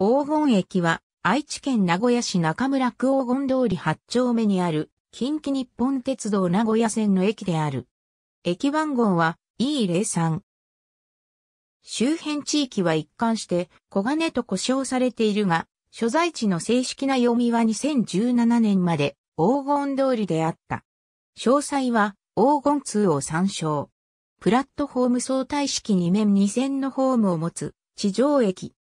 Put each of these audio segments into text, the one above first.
黄金駅は愛知県名古屋市中村区黄金通り8丁目にある近畿日本鉄道名古屋線の駅である。駅番号は E03。周辺地域は一貫して小金と呼称されているが、所在地の正式な読みは2017年まで黄金通りであった。詳細は黄金通を参照。プラットフォーム相対式2面2線のホームを持つ地上駅。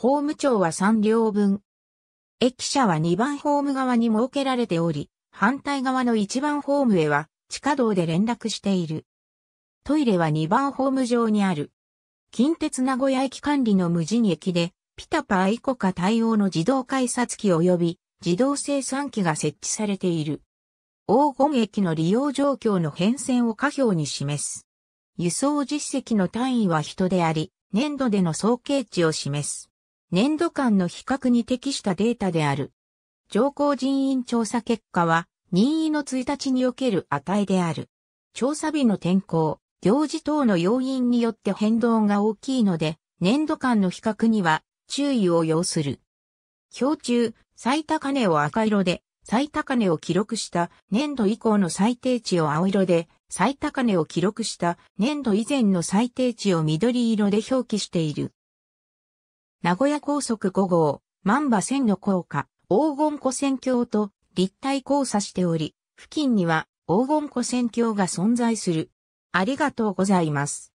ホーム長は3両分。駅舎は2番ホーム側に設けられており、反対側の1番ホームへは地下道で連絡している。トイレは2番ホーム上にある。近鉄名古屋駅管理の無人駅で、ピタパアイコカ対応の自動改札機及び自動生産機が設置されている。黄金駅の利用状況の変遷を下表に示す。輸送実績の単位は人であり、年度での総計値を示す。年度間の比較に適したデータである。上皇人員調査結果は、任意の1日における値である。調査日の天候、行事等の要因によって変動が大きいので、年度間の比較には注意を要する。表中、最高値を赤色で、最高値を記録した年度以降の最低値を青色で、最高値を記録した年度以前の最低値を緑色で表記している。名古屋高速5号、万馬線の高架、黄金湖線橋と立体交差しており、付近には黄金湖線橋が存在する。ありがとうございます。